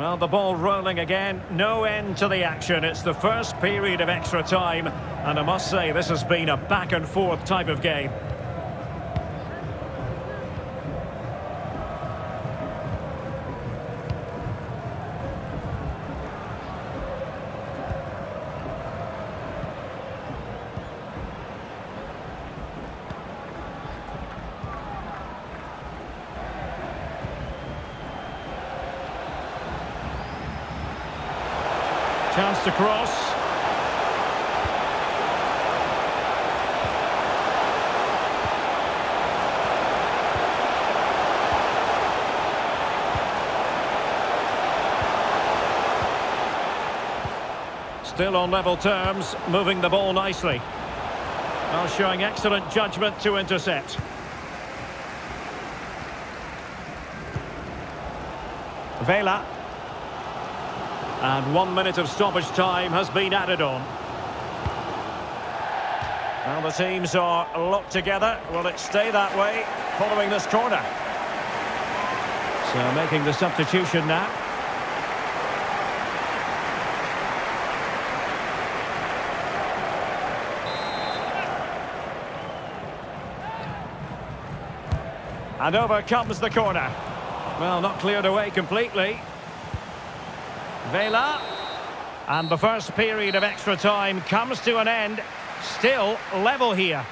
Well, the ball rolling again. No end to the action. It's the first period of extra time. And I must say, this has been a back and forth type of game. Chance to cross. Still on level terms, moving the ball nicely. Now showing excellent judgment to intercept. Vela. And one minute of stoppage time has been added on. Now the teams are locked together. Will it stay that way following this corner? So making the substitution now. And over comes the corner. Well, not cleared away completely. Vela. And the first period of extra time comes to an end. Still level here.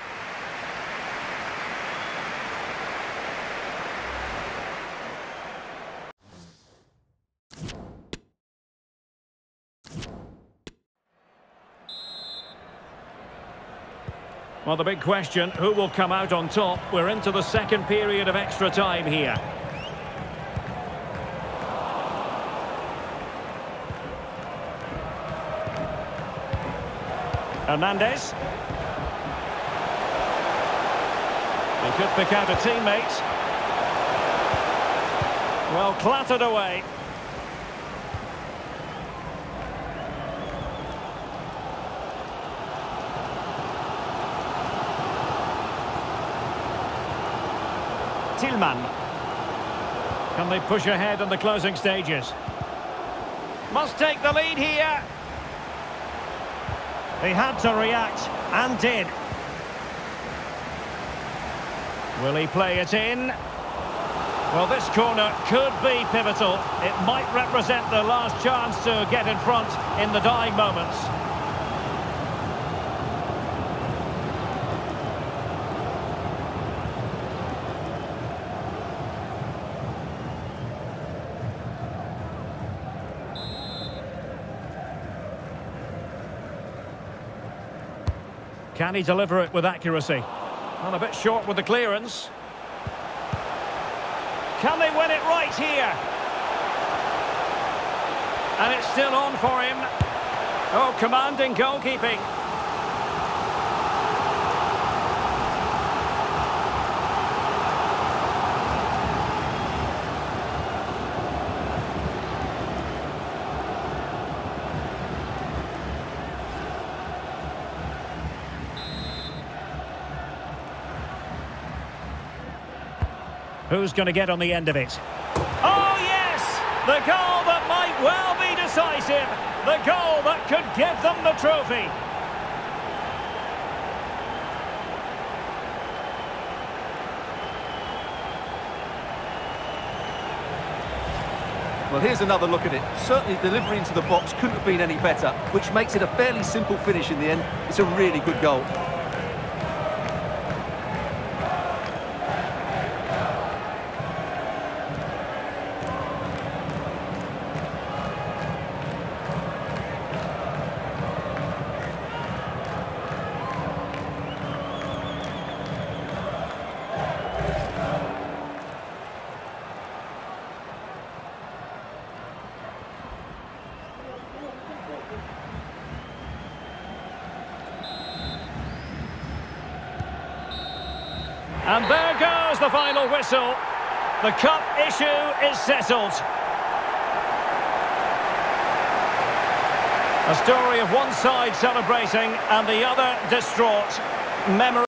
Well, the big question, who will come out on top? We're into the second period of extra time here. Hernandez. He could pick out a teammate. Well, clattered away. Tillman. Can they push ahead in the closing stages? Must take the lead here. He had to react, and did. Will he play it in? Well, this corner could be pivotal. It might represent the last chance to get in front in the dying moments. Can he deliver it with accuracy? Well, a bit short with the clearance. Can they win it right here? And it's still on for him. Oh, commanding goalkeeping. Who's going to get on the end of it? Oh, yes! The goal that might well be decisive. The goal that could give them the trophy. Well, here's another look at it. Certainly delivery into the box couldn't have been any better, which makes it a fairly simple finish in the end. It's a really good goal. And there goes the final whistle. The cup issue is settled. A story of one side celebrating and the other distraught. Memory